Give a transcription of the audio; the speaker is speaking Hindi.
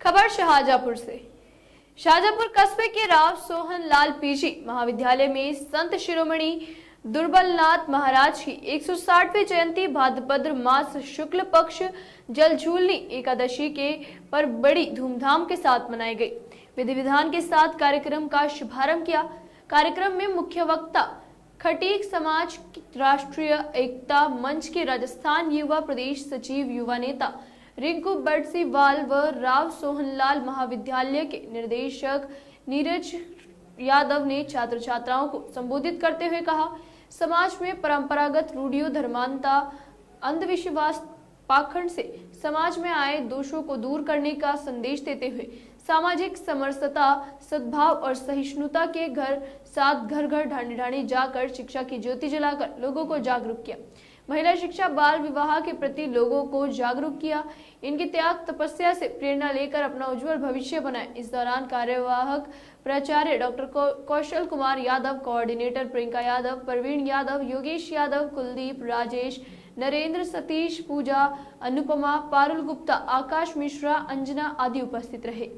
खबर शाहजहापुर से। शाहजहापुर कस्बे के राव सोहन लाल पीजी महाविद्यालय में संत शिरोमणि दुर्बलनाथ महाराज की 160वीं जयंती भाद्रपद्र मास शुक्ल पक्ष जलझूलनी एकादशी के पर बड़ी धूमधाम के साथ मनाई गई। विधि विधान के साथ कार्यक्रम का शुभारंभ किया। कार्यक्रम में मुख्य वक्ता, खटीक समाज राष्ट्रीय एकता मंच के राजस्थान युवा प्रदेश सचिव, युवा नेता रिंकू बड़सीवाल व राव सोहनलाल महाविद्यालय के निर्देशक नीरज यादव ने छात्र छात्राओं को संबोधित करते हुए कहा, समाज में परंपरागत रूढ़ियों धर्मांता अंधविश्वास पाखंड से समाज में आए दोषों को दूर करने का संदेश देते हुए, सामाजिक समरसता, सद्भाव और सहिष्णुता के घर, साथ घर घर ढाणी ढाणी जाकर शिक्षा की ज्योति जलाकर लोगों को जागरूक किया। महिला शिक्षा बाल विवाह के प्रति लोगों को जागरूक किया। इनकी त्याग, तपस्या से प्रेरणा लेकर अपना उज्जवल भविष्य बनाए। इस दौरान कार्यवाहक प्राचार्य डॉक्टर कौशल कुमार यादव, कोऑर्डिनेटर प्रियंका यादव, प्रवीण यादव, योगेश यादव, कुलदीप, राजेश, नरेंद्र सतीश पूजा, अनुपमा पारुल गुप्ता, आकाश मिश्रा, अंजना आदि उपस्थित रहे।